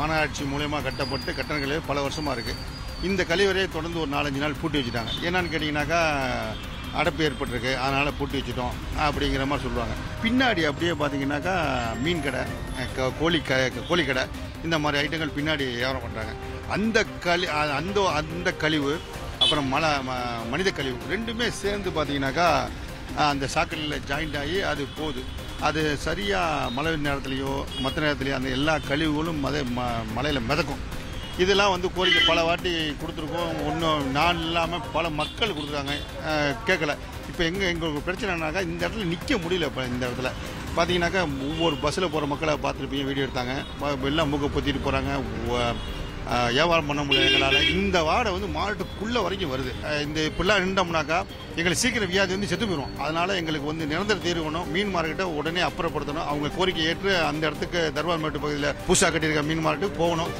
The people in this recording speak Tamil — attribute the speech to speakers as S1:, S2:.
S1: மாநகராட்சி மூலயமா கட்டப்பட்டு கட்டணங்களே பல வருஷமாக இருக்குது இந்த கழிவறையை தொடர்ந்து ஒரு நாலஞ்சு நாள் பூட்டி வச்சுட்டாங்க. என்னன்னு கேட்டிங்கனாக்கா அடைப்பு ஏற்பட்டிருக்கு. அதனால் பூட்டி வச்சுட்டோம் அப்படிங்கிற மாதிரி சொல்லுவாங்க. பின்னாடி அப்படியே பார்த்தீங்கன்னாக்கா மீன் கடை க- கோழி க கோழி கடை இந்த மாதிரி ஐட்டங்கள் பின்னாடி வியாபாரம் பண்ணுறாங்க அந்த கழி அந்த அந்த கழிவு அப்புறம் மலை ம- மனித கழிவு ரெண்டுமே சேர்ந்து பார்த்தீங்கன்னாக்கா அந்த சாக்கடையில் ஜாயிண்ட் ஆகி அது போகுது. அது சரியாக மழை நேரத்துலையோ மற்ற நேரத்துலையோ அந்த எல்லா கழிவுகளும் மத ம மலையில் மிதக்கும். இதெல்லாம் வந்து கோரிக்கை பல வாட்டி கொடுத்துருக்கோம். ஒன்றும் நான் இல்லாமல் பல மக்கள் கொடுத்துருக்காங்க கேட்கல. இப்போ எங்கே எங்களுக்கு பிரச்சனைனாக்கா இந்த இடத்துல நிற்க முடியல இப்போ இந்த இடத்துல. பார்த்தீங்கன்னாக்கா ஒவ்வொரு பஸ்ஸில் போகிற மக்களை பார்த்துருப்பீங்க வீடியோ எடுத்தாங்க. எல்லாம் மூக்க பொத்திட்டு போகிறாங்க வியாபாரம் பண்ண முடியல எங்களால். இந்த வாடை வந்து மாவட்டத்துக்குள்ளே வரைக்கும் வருது. இந்த இப்படிலாம் நின்றோம்னாக்கா எங்களுக்கு சீக்கிரம் வியாதி வந்து செத்து போயிடும் அதனால் எங்களுக்கு வந்து நிரந்தர தீர்வு வேணும். மீன் மார்க்கெட்டை உடனே அப்புறப்படுத்தணும். அவங்க கோரிக்கை ஏற்று அந்த இடத்துக்கு தர்பார் மேட்டு பகுதியில் புதுசாக கட்டியிருக்க மீன் மார்க்கெட்டுக்கு போகணும்.